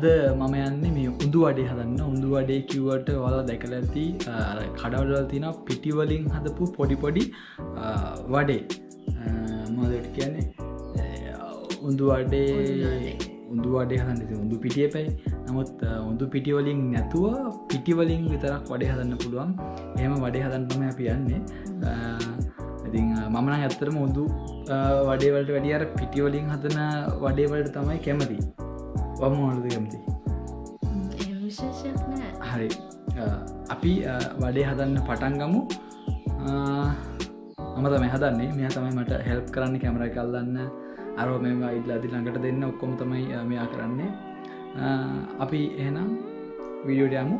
අද මම යන්නේ මේ උඳු අඩේ හදන්න. උඳු අඩේ කිව්වට වල දැකල ඇති කඩවල්වල් තින පිටිවලින් හදපු පොඩිපොඩි වඩේ. මොදට කියන්නේ? උඳු අඩේ උඳු අඩේ. හදන්න උඳු පිටිය පැයි. නමුත් උඳු පිටිවලින් නැතුව පිටිවලින් විතරක් වඩේ හදන්න පුළුවන්. එහම වඩේ හදන්නම අපියන්නේ ඉතින් මමන ඇත්තරම උඳු වඩේවලට වැඩියර පිටිවලින් හදන වඩේවලට තමයි කැමති වම ඕනද කැමති හරි. අපි වඩේ හදන්න පටන් ගමු. මම තම හදන්නේ. මෙය තමයි මට හෙල්ප් කරන්න කැමර කල්ලන්න අරෝ මෙම ඉල්ලාදි ළඟට දෙන්න ඔක්කොම තමයි මෙයා කරන්නේ. අපි එහෙනම් විඩියෝට යමු.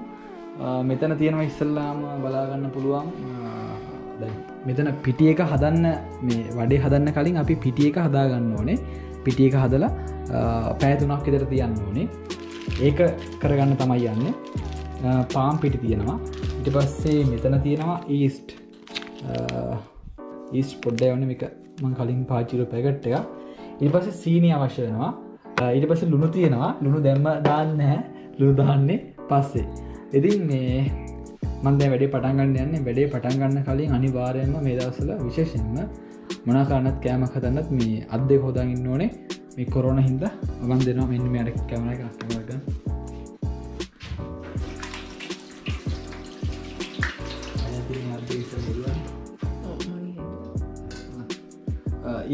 මෙතන තියෙනවා ඉස්සල්ලාම බලාගන්න පුළුවන්. මෙතන පිටිය එක හදන්න මේ වඩේ හදන්න කලින් අපි පිටිය එක හදාගන්න ඕනේ පිටිය එක හදලා පෑතුනක් ඉදර තියන්න ඕනේ. ඒක කරගන්න තමයි යන්න. පාම් පිටි තියෙනවා. ඉට පස්සේ මෙතන තියෙනවා ඊස්ට්. ඊස් පොඩ්ඩ වන එක මං කලින් පාචිර පැකට් එක ඉට පස්සේ සීනි අවශ්‍ය වෙනවා. ඊට පස්ස ලුණු තියෙනවා. ලුණු දැම්ම දාන්න ලුණු දාන්නේ පස්සේ. ඉතින් මේ මන්ද වැඩේ පටන්ගන්න යන්න. වැඩේ පටන්ගන්න කලින් අනිවාරයම මේ දවසල විශේෂෙන්ම මොනාකාරනත් කෑමක් හදන්නත් මේ අත්දෙ හෝදාගන්න ඕනේ. මේ කොරෝන හින්ද මන් දෙනවා. මෙන්න මයට කැමර එක කැමරග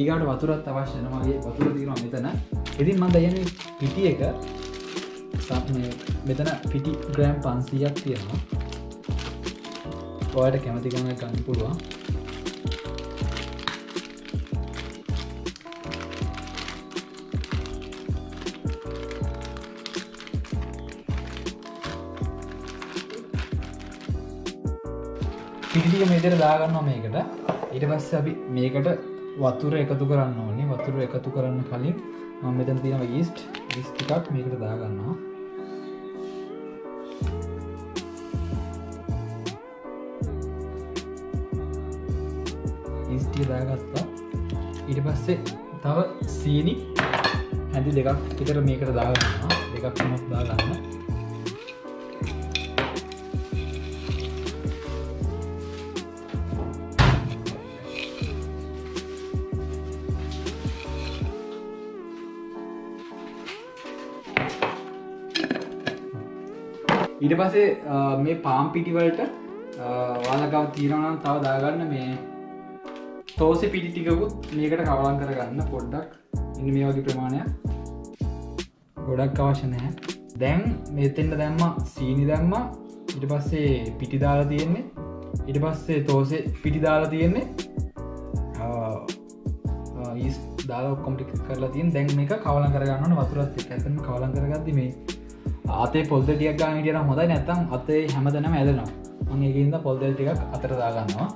ඊගට වතුරත් අවශ්‍යනමගේ වතුර තිරවා මෙතන. ඉතින් මන්ද යන පිටි එක. මෙතන පිටි ග්‍රෑම් පන්සීයක් තියෙනවා. ඔයට කැමතිකම ගන්න පුළුවන්. පිටික මෙතර දාගන්නවා මේකට. ඊට පස්ස අපි මේකට වතුර එකතු කරන්න ඕනේ. වතුර එකතු කරන්න කලින් මම මෙතන තියෙනව ඊස්ට් ිස්ටිකක් මේකට දාගන්නවා. ඊස්ටිය දාගත්තා. ඊට පස්සේ තව සීනි හැදි දෙකක් විතර මේකට දාගන්නවා. දෙකක් මක් දාගන්න ඊට පසේ මේ පාම් පිටිවලට වාලකව තීරණම් තව දාගන්න මේ තෝස පිටි ටිකකුත් මේකට කවලන් කරගන්න පොඩ්ඩක්. ඉන්න මේ වගේ ප්‍රමාණයක්. ගොඩක් අවශ්‍ය නෑ දැන් මෙතෙන්ට දැම්ම සීනි දැම්ම. ඉට පස්සේ පිටි දාලා තියෙන්නේ. ඉට පස්සේ තෝසේ පිටි දාලා තියෙන්නේ. ඊස් දාලා කොම්ටි කරලා තින් දැන් මේ කවලන් කරගන්න වතුරත් ඇතම කවලන් කරගත්ති මේ අතේ පොල්ද ටියක් ගන්න ටියන හොඳ නැතම් අතේ හැමදනම ඇදනවා. මගේකින්ද පොල්දල් ටිකක් අතරදාගන්නවා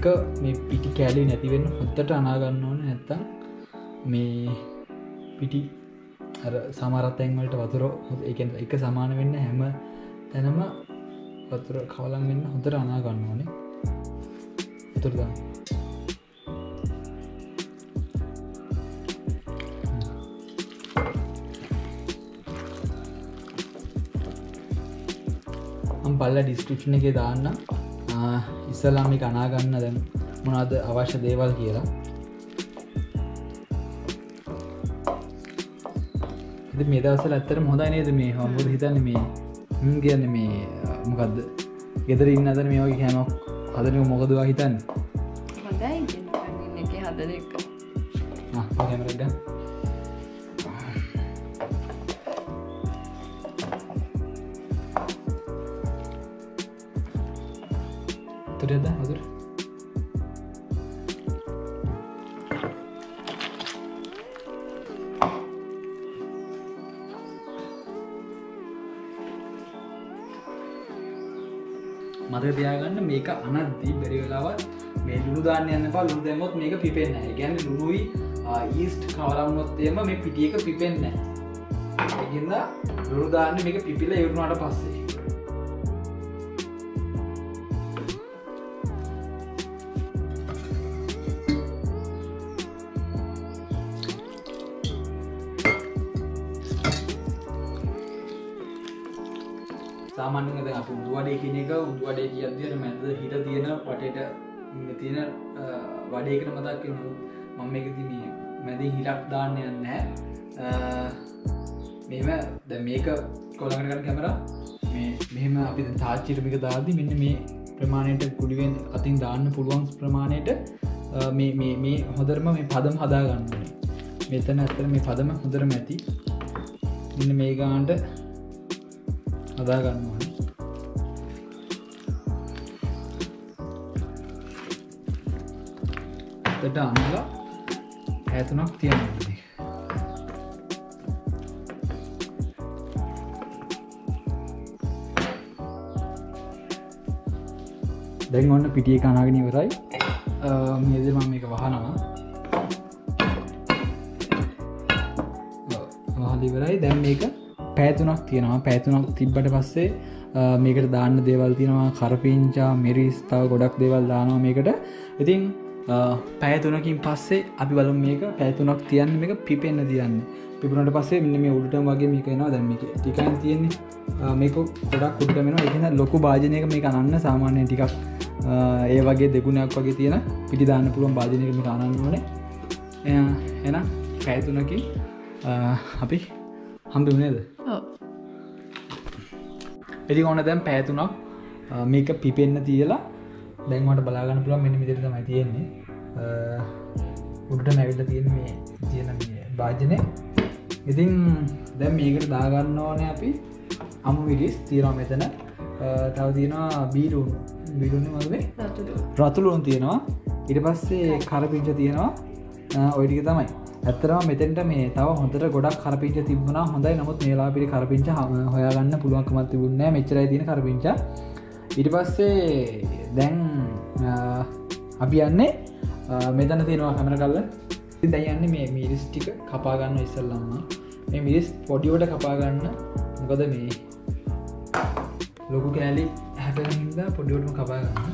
කෑලි නැතිවෙන්න හොත්තට අනාගන්න ඕන නැත්තම් මේ පිටි සමරත්තැන්වලට වතුර එක එක සමාන වෙන්න හැම තැනම වතුර කවලන් වෙන්න හොඳට අනාගන්න ඕනේ. උතුරදා පල්ල ඩිස්ක්‍රප්ෂණ එක දාන්න ඉස්සලාමි කනාගන්න දැන් මොනාද අවශ්‍ය දේවල් කියලා. මේ දවසල ඇත්තර හොඳයි නේද මේ? හමුද හිතන්න මේ? කියන්න මේ මොකක්ද ගෙදර ඉන්න අතර මේ වගේ හැමක් හදන මොකදවා හිතන්න? හොඳයි. හදන එක තුරද හදුර er මතක තියාගන්න මේක අනද්දී බැරි වෙලාවත් මේ ලුණු දාන්න යන්න පා ලුණු දැමොත් මේක පිපෙන්න ගැන ලුණුයි ඊස්ට් කවරම්නොත්තේම මේ පිටියක පිපෙන්න ඒගින්ද ලුණු දාන්න මේක පිපිල යුරුණට පස්සේ. සාමාන්‍යද අප උදුවඩේ කියන එක උදුවඩේ කියදදියට මැද හිට තියෙන පටට තියෙන වඩේකට මතක් මම එකති මේ මැදී හිලක් දාන්න නෑ මෙම ද මේක කොළඟටගන්න කැමර මෙහෙම අපි තාච්චිරමික දාදී මෙන්න මේ ප්‍රමාණයට කුඩිවෙන් අතින් දාන්න පුළුවන් ප්‍රමාණයට මේ හොදරම මේ පදම් හදාගන්නනේ මෙතන ඇතර මේ පදම හොදරම ඇති. ඉන්න මේ ගාන්ට හදාගන්නවන එතට අන්නලා ඇතුනක් තියන්නේ දැන් ඔන්න පිටිය කනාගෙන ඉවරයි. මේද මම එක වහනවා. වහලිවරයි දැන් මේක පෑතුනක් තියෙනවා. පෑතුනක් තිබ්බට පස්සේ මේකට දාන්න දේවල් තියෙනවා. කරපිංචා මිරිස් තව ගොඩක් දේවල් දානවා මේකට. ඉතින් පෑතුනකින් පස්සේ අපි බලු මේක පැතුනක් තියන්න මේක පිපෙන්න්න තියන්න. පිපුණට පස්සේ මෙන්න මේ උඩට වගේ මේකනවා දැම එක ටිකන් තියෙන්නේ. මේක ගොඩක් උඩටමෙන එකන ලොකු භාජනයක මේ අනන්න සාමාන්‍ය ටිකක් ඒ වගේ දෙගුණයක් වගේ තියෙන පිටි දාන්න පුළුවන් භාජනයක මේ අනන්න ඕනේ. එන පැයතුනකින් අපි හම්බිනේද එති ඕන දැම් පෑතුනක් මේක පිපෙන්න්න තියලා දැන්වට බලාගන්න පුළුවන් මෙනි මිදිර තමයි තියෙන්නේ. උඩට නැවිල්ල තියෙන මේ තියෙන භාජනය ඉතින් දැම් මේකට දාගන්න ඕන අපි අමු විඩිස් තීරවා මෙතන. තව තියෙනවා බීරුණු. බිරුණ මගේ රතුළුවන් තියෙනවා. ඉට පස්සේ කරපිංච තියෙනවා ඔයිටික තමයි. ඇත්තරම මෙතෙන්ට මේ තව හොඳට ගොඩක් කරපිංච තිබුණ. හොඳයි. නමුත් මේලා පිරි කරපිංච හොයාගන්න පුළුවන්කමත් තිබුණ මෙචරයි තින කරපිංච. ඉට පස්සේ දැන් අපි යන්නේ මෙතන තියෙනවා කැමර කල්ල දැයන්නේ මේ මිරිස් ටික කපාගන්න ඉස්සල්ලන්න මේ මිරිස් පොඩිවට කපාගන්න මොකද මේ ලොකු කෑලි හැපෙන හිද පොඩිවටම කපාගන්න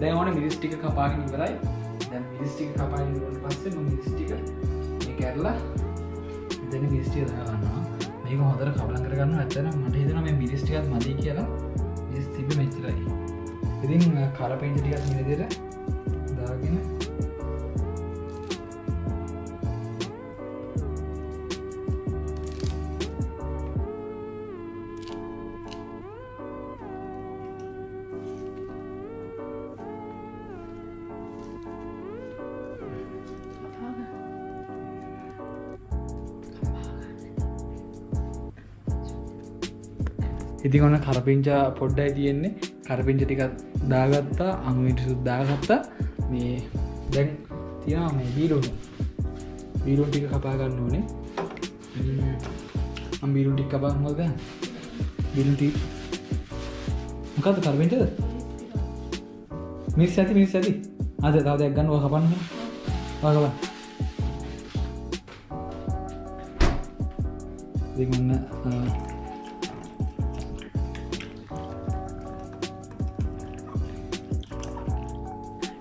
දැවන මිරිස්ටික කපාගෙන ඉවරයි. දැ මිරිස්ටික කපාගෙනට පස්සේ මිරිස්ටික කැරලා එතන මිස්ටිය දාගන්නවා මේක හොදර කබලන් කරගන්න ඇතන මට හිතන මේ මිරිස්ටිකත් මදී කියලා. මිස් තිබ මෙච්චරයි. ඉතින් කරපෙන්ටිකත් මිදිර ඉතින් ඔන්න කරපිංචා පොඩ්ඩයි තියෙන්නේ. කරපිංච ටිකක් දාගත්තා අංවිට සුද්දාගත්තා මේ දැන් තියා මේ බීරුණු බීරුන් ටික කපාගන්න ඕනේ. අම්බීරුන් ටික් කපා හොද බිල්ටි මොකද කරපිංචද? මිස් ඇති මිස් ඇති. අද තව දෙයක් ගන්න කපන්න. කපා දෙන්න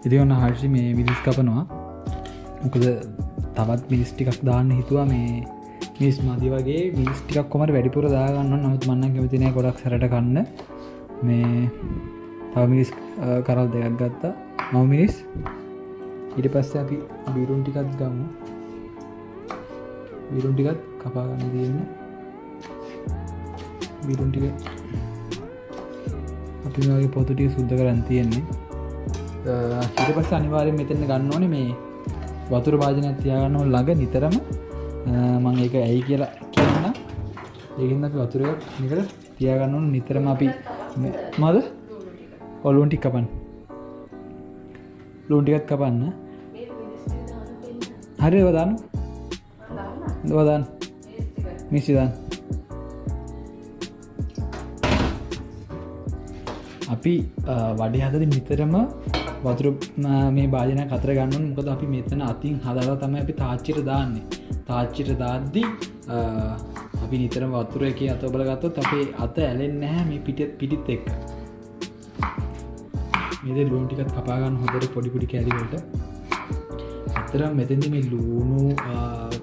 ඉති ඔන්න හර්ෂි මේ විදිස් කපනවා. මොකද තවත් මිස් ටිකක් දාන්න හිතුවා මේ මිස් මදි වගේ මිස් ටිකක් කොමට වැඩිපුර දාගන්න නමුත් මන්න කැමතිනය ගොඩක් සරට කන්න. මේ තවමිනිස් කරල් දෙයක් ගත්තා. මවමිනිස් ඉට පස්ස අපි බිරුන් ටිකත් ගමු. බිරුන් ටිකත් කපාගන්න තියෙන්න. බිරුන් ටික පිමගේ පොතුටිය සුද්ද කරන්න තියෙන්නේ. හිට පස් අනිවාරය මෙතන්න ගන්න ඕනේ මේ වතුර භාජන තියාගන්න ළඟ නිතරම. මං ඒක ඇයි කියලා කියන්න. ඒගන්න අපි වතුරයක් නිකට තියාගන්න ඕන නිතරම අපි මද ඔලුවන් ටික් කපන් ලූන්ටිකත් කපන්න. හරි වදාන්න දවදන් මිසිදන් අපි වඩි හදර නිතරම වතුර මේ බාජන කතර ගන්න මොකද අපි මෙතන අතින් හදලා තම අපි තාච්චිර දාන්නේ. තාච්චිට දාද්දී අපි නිතර වතුර එක අතබල ගත්තොත් අපේ අත ඇලෙන් නැහැ මේ පිට පිටිත් එක්ක. මෙද ලූන්ටිකත් කපාගන්න හොඳට පොඩිපුඩි කැරිවට අතර මෙතැදි මේ ලූුණු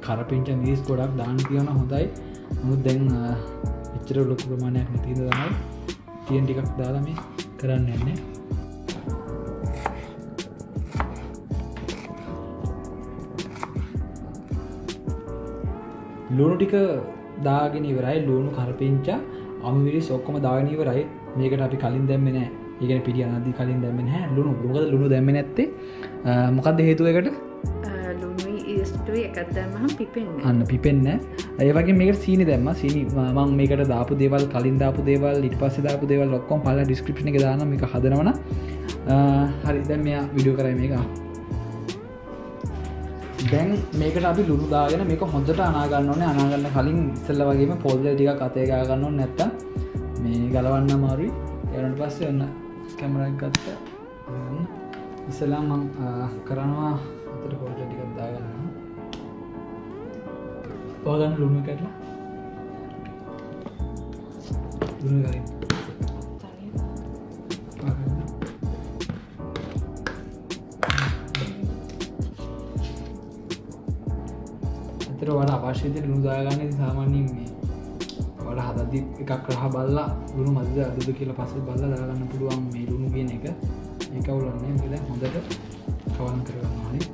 කරපිංච මිස් ගොඩක් දාන තියන හොඳයි. මුත් දැන් එච්චර ලොකු ප්‍රමාණයක් නැතිද තමයි තියෙන් ටිකක් දාලා මේ කරන්න එන්නේ ලුණු ටික දාගෙන ඉවරයි ලුණු කරපිංචා අමිවිරි සොක්කොම දාගනීවරයි මේකට අපි කලින් දැම්මෙන ඒගෙන පිටිය අනදි කලින් දැම්මෙන හැ ලුණු. ලුගද ලුණු දැම්ම නැත්තේ? මොකක්ද හේතුවකට අන්න පිපෙන්න ඒවගේ මේක සීනි දැම්ම. සිනි මං මේකට දාපු දේවල් කලින් දාපු දේවල් ඉට පස්ස දාපු දේවල් ලොක්කොම් පල ඩිස්ක්‍රප්න දාන එක හදනවන හරි. දැන් මෙයා විඩියෝ කරයි මේක දැන් මේකට අපි ලුරුදාගෙන මේක හොඳට අනාගන්න ඕනේ. අනාගන්න කලින් ඉස්සල්ල වගේම පොල්ද ටික කතයගාගන්න නැත්ත මේ ගලවන්න මාරුයි එරට පස්සේ ඔන්න කැමරක් ගත්ත. ඉස්සලා මං කරනවා අතට පොල්ට ටිකක් දාගන්න. පෝගන්න ලුණු කරලා ලුණු කරින් ඇතර වඩ අවශ්‍යත ලුදාගන්න සාමාන්‍යින් මේ වඩ හදදි එකක් රහ බල්ලා ලුණු මද අදද කියල පස බල්ල දාගන්න පුළුවන් මේ ලුණු කියන එක. එකවුලන්නේ ද හොඳට කවන් කරගන්නවානේ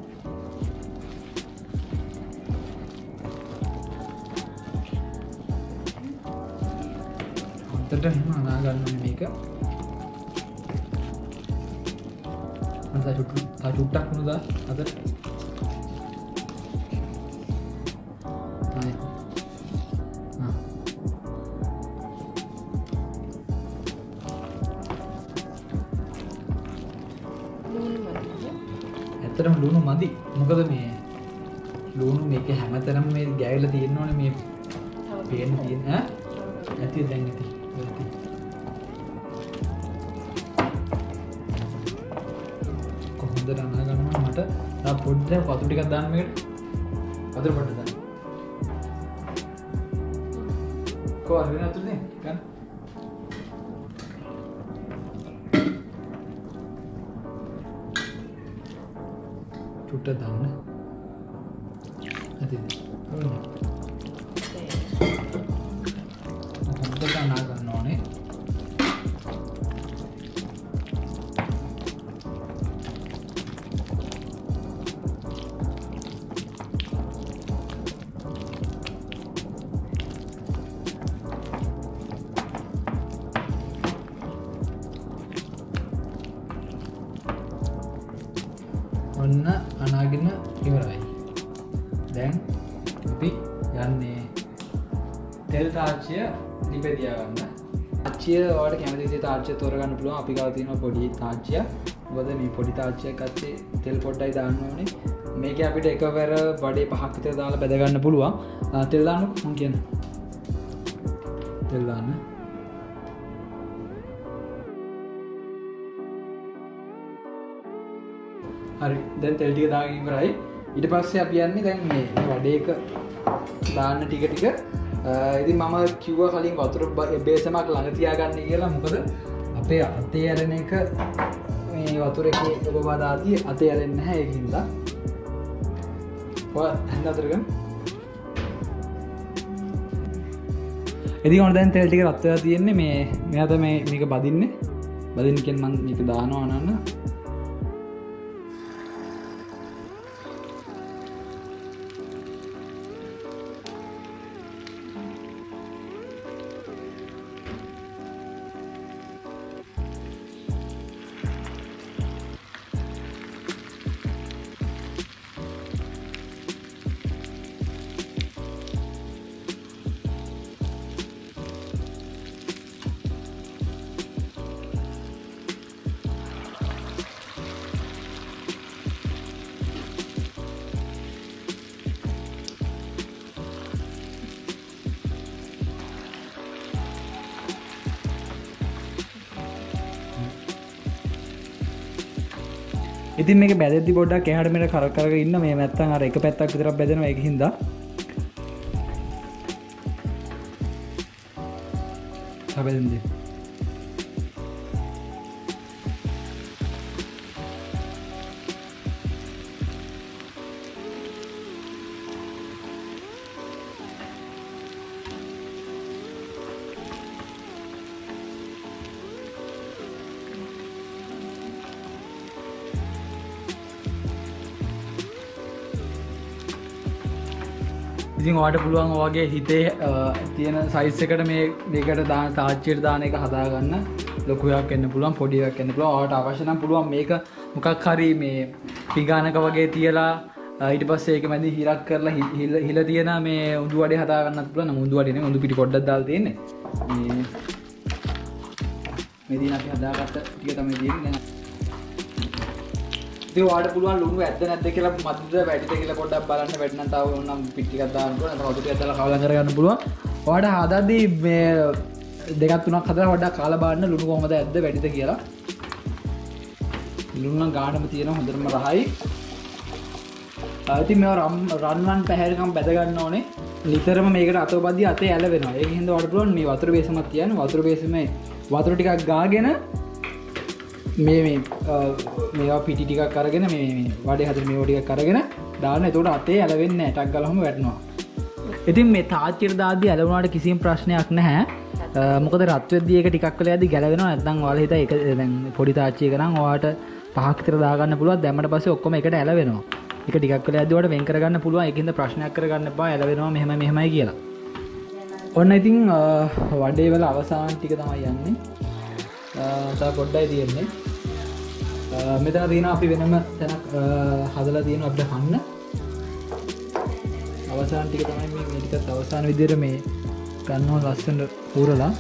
හොත්තට හෙම අනාගන්න මේක. චුට්ටු චුට්ටක් නුදා අද මොකද මේ ලුණු මේක හැමතරම් මේ ගැවිල තියෙන්නවන මේ පේන තියෙන ඇති දැන් ඇති කොහොඳ රනාගන්නවා මට පොඩ්ඩ පතු ටිකක් දාන්නකට අදර පොට දන්න. කෝ අරගෙන අතුරේ ගන්න චුට්ට දන්න ඇති හොඳට ඔන්න අනාගෙන ඉවරයි. දැන් අපි යන්නේ තෙල් තාච්චය ලිපෙතියාගන්න අච්චිය වට කැමති තාච්චය තොරගන්න පුළුව අපි ගවතින පොඩි තාච්චය බොද මේ පොඩි තාච්චය කත්තේ තෙල් පොඩ්ඩයි දාන්න ඕනේ. මේක අපිට එකවැර බඩේ පහක්විත දාලා බැදගන්න පුළුවන්. තෙල්දාන්න හොන් කියන තෙල්දාන්න හරි. දැන් තෙල්ටික දාගින් කරයි ඉට පස්සේ අපියන්නේ දැන් මේ වඩේක දාන්න ටික ටික. ඉති මම කිව්ව කලින් වතුර බේසමක් ළඟතියාගන්න කියලා. මොකද අපේ අතේ අරණ එක මේ වතුර එක ඔබබාදාතිය අතේ අරෙන්න හැ ඒකින්ද. හැඳ අතරගම්. එදි ඔොන දැන් තෙල්ටික රත්වයා තියෙන්නේ මේ මෙයාත මේ මේක බදින්න. බදිනකෙන් මන් මේක දානවා අනන්න. ඉතින් මේ බැදදි බොඩ්ඩක් එහටමට කරකර ඉන්න. මේ මැත්තන් අර එක පැත්තක් විතර බැදෙන එක හිද සබැදදේ ඉතින් වාට පුළුවන් වගේ හිතේ තියෙන සයිස් එකට මේ දෙකට දාන තාච්චයට දාන එක හදාගන්න. ලොකුයක් එන්න පුළුවන් පොඩියක් එන්න පුළුවන්. වාට අවශ්‍යනම් පුළුවන් මේක මොකක් හරි මේ පිගානක වගේ තියලා ඊට පස්සේ ඒක මැදි හිරක් කරලා හිල හිල තියෙන මේ උඳු වඩේ හදාගන්නත් පුළුවන්. උඳු වඩේ නෙමෙයි උඳු පිටි පොඩ්ඩක් දාලා තියෙන්නේ. මේ මේ දින අපි හදාගත්ත ටික තමයි තියෙන්නේ. දැන් ඉතින් ඔයාලට පුළුවන් ලුණු ඇද්ද නැද්ද කියලා මද්දද වැඩිද කියලා පොඩ්ඩක් බලන්න. වැඩිනම් තව ඕනම් පිට් ටිකක් දාන්න පුළුවන් නැත්නම් ඔතු ටිකක් දාලා කවලා කරගන්න පුළුවන්. ඔයාලට හදද්දී මේ දෙකක් තුනක් හදලා පොඩ්ඩක් කාලා බලන්න ලුණු කොහමද ඇද්ද වැඩිද කියලා. ලුණු නම් ගානම තියෙන හොඳටම රහයි. ඉතින් මේවා රම් රන්වන් පැහැරකම් බැද ගන්න ඕනේ. නිතරම මේකට අතෝපදි අතේ ඇලවෙනවා. ඒක හින්දා වඩ පුළුවන් මේ වතුර බේසමක් තියන්න. වතුර බේසමේ වතුර ටිකක් ගාගෙන මේ මේ මේවා පිටි ටිකක් කරගෙන මේ වඩේ හද මේ ටික කරගෙන දාන්න. එතකොට අතේ ඇලවෙන්න ටක් ගලහම වැටනවා. ඉතින් මේ තාච්චිර දාදී ඇලවුණට කිසිම ප්‍රශ්නයක් නැහැ. මොකද රත්වදියක ටිකක් කල ඇද ගැලවෙන ඇතන් වාල හිත එක පොඩි තාච්චය කරම් වාට පහක්තර දාගන්න පුළුව දැමට පස ඔක්කොම එකට ඇලවෙනවා. එක ටිකක් කල ඇදවට වෙන් කරගන්න පුළුව එකද ප්‍රශ්නයක් කරගන්න බා ඇලවෙනවා මෙහම මෙහමයි කියලා. ඔන්න ඉතින් වඩේවල අවසාන් ටික තමයි යන්නේ. තා පොඩ්ඩයි තියෙන්නේ මෙතන තියෙන අපි වෙනම තැනක් හදලා තියෙන අපට කන්න අවසාන් ටික තමයි මේ මේටිකත් අවසාන විදියට මේ ගන්නවා ලස්සට පූරලා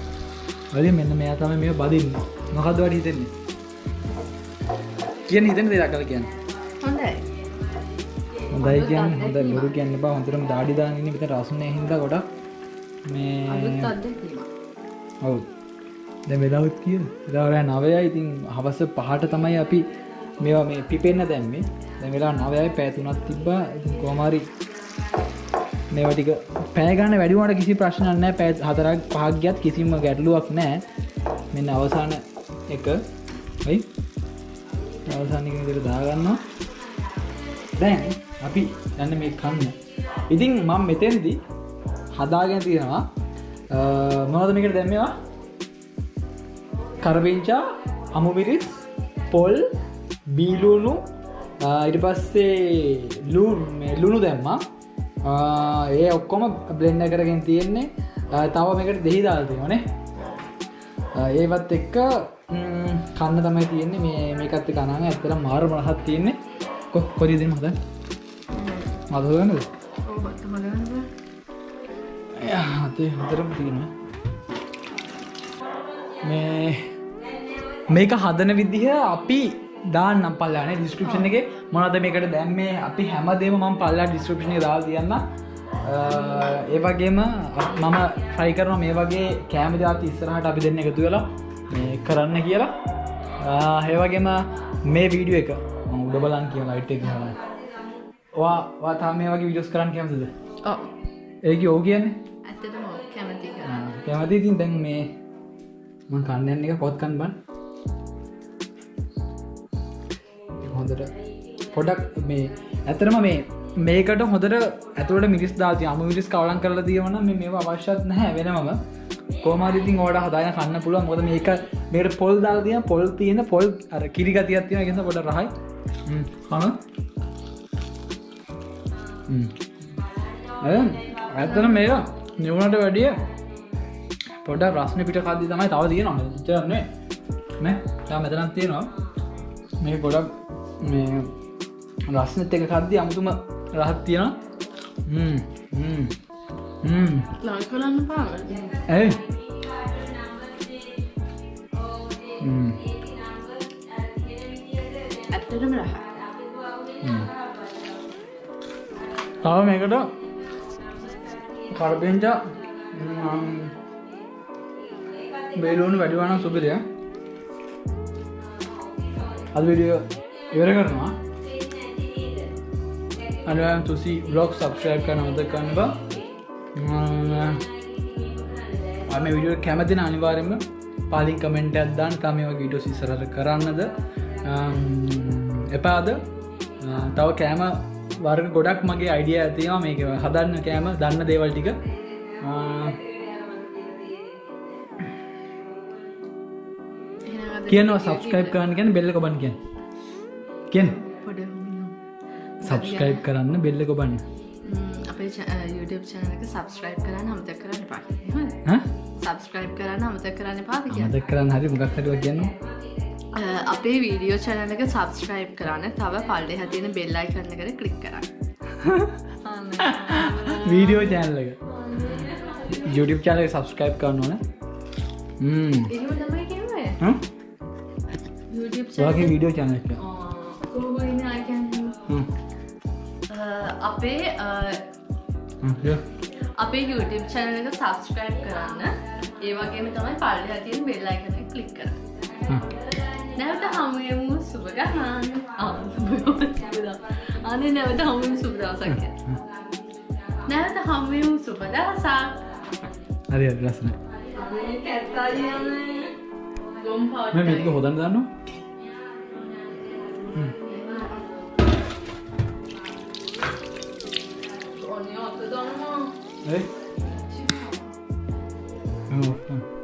වලින් මෙන්න මෙයා තමයි මේ බදින්න. මොකක්ද වැඩ හිතෙන්නේ? කියන හිතෙන දෙයක් කල කියන්න. හොඳයි. කියන්න හොඳ බොරු කියන්න බා හොඳටම දාඩි දාන්න ඉන්නේ. මෙතන රසුනේ හින්දා ගොඩක් මේ අලුත් අත්දැකීමක් ඔව් දැන් වෙලාවත් කිය වෙලාවරෑ නවයයි. ඉතින් හවස පහට තමයි අපි මේවා මේ පිපෙන්න දැම්මේ. දැන් වෙලා නවයයි පැය තුනක් තිබ්බා. ඉතින් කොහොමරි මේවා ටික පැය ගන්න වැඩි වුණාට කිසි ප්‍රශ්නයක් නැහැ. පැය හතරක් පහක් ගියත් කිසිම ගැටලුවක් නැහැ. මෙන්න අවසාන එක. හරි? අවසාන එක විදිහට දාගන්නවා. දැන් අපි යන්න මේ කන්න. ඉතින් මම මෙතෙන්දී හදාගෙන තියෙනවා. මොනවද මේකට දැම්මේවා කරපිංචා අමුමිරිස් පොල් බීලුණු ඉට පස්සේ ලුණු දැම්මා. ඒ ඔක්කොම බ්ලෙන්ඩ කරගෙන තියෙන්නේ. තව මේකට දෙහි දාල්තිවනේ ඒවත් එක්ක කන්න තමයි තියෙන්නේ. මේ මේකත්ත කනග ඇත්තර මාර මහත් තියෙන්නේ. කො කොරිදින් හද මදගන්නද අතේ හතරම තියෙනවා මේ මේක හදන විදිහ අපි දාන්නම් පල්ලානේ ඩිස්ක්‍රපෂන් එක. මොනද මේකට දැම්මේ අපි හැමදේම මම පල්ලා ඩිස්ක්‍රපෂණ දා තියන්න. ඒවගේම මම ට්‍රයි කරන මේ වගේ කෑම ජාති ඉස්සරහට අපි දෙන්න එකතු වෙලා මේ කරන්න කියලා. ඒවගේම මේ වීඩියෝ එක උඩ බලන් කිය ලයිට් එක වා වාතා මේ වගේ විඩියස් කරන්න කැමතිද? ඒක ඕ කියන්නේ? කැමති ඉතින් දැන් මේ මං කන්නයන්න එක පොත්කන් බන්. හොඳට පොඩක් මේ ඇතරම මේ මේකට හොඳට ඇතුවට මිරිස් දාති අම මිරිස් කවලන් කරලා දීවන මේ අවශ්‍යත් නැහැ වෙනමම කෝමාරිතින් ඕඩ හදාය කන්න පුළුව මොද මේක මේට පොල් දාතිය පොල් තියෙන පොල් අර කිරිගතියක් තියෙන ගෙස පොට රහයි. හන ඇත්තන මේක නිවුණට වැඩිය පොඩ ප්‍රශ්න පිට කද්දි තමයි තව තියෙන චරන්නේ මේ තා මෙතනත් තියෙනවා. මේ ගොඩක් මේ රස්නත් එක කද්දි අමුතුම රහත් තියෙන ලං කලන්න පාව ඇයි? ඇත්තටම රහ තව මේකට කරපෙන්චා බේලුවනු වැඩිවන සුපිරිය අද විඩිය ඉවර කරනවා. අනිවාර්යෙන් තුසි බ්ලොග් සබස්ක්‍රයිබ් කරන්න අමතක කරන්න බා අම විඩියෝ කැමතින අනිවාර්යම පාලින් කමෙන්ට අදදාන් තම වගේ විඩියෝ සිසරට කරන්නද? එපාද තව කෑම වර්ග ගොඩක් මගේ අයිඩිය ඇතිවා මේක හදන්න කෑම දන්න දේවල් ටික. කියනවා සබස්ක්‍රයිබ් කරන්න ගැන බෙල්ල කොබන් කිය කියෙන් සබස්ක්‍රයිබ් කරන්න බෙල්ල කොබන්න අපේ සබස්ක්‍රයිබ් කරන්න අමතක් කරන්න පා සබස්ක්‍රයිබ් කරන්න අමතක් කරන්න කිය අද කරන්න හරි මොකක් හටුව කියන්න අපේ වීඩියෝ චැනලක සබස්ක්‍රයිබ් කරන්න තව පල්ලෙ හතින බෙල්ලයි කරන්න කර කලික් කරන්න. වීඩියෝ චෑනලක YouTube චාලක සබස්ක්‍රයිබ් කරන්න ඕන වගේ වීඩියෝ චානක අපේ අපේ YouTube චැනල එක සබස්ක්‍රයිබ් කරන්න. ඒ වගේම තමයි පල්ලි හතියෙන් බෙල්ලයිකන කලික් කර නැවත හමුයමු සුභගහන් අන නැවත හමුම සුබදවසක්ය නැවත හමුයමු සුපදහසා හරි ලස්සන ගොම් පාට මේක හොදන්න දන්න ඔන්න ඔත දන්නවා ඒ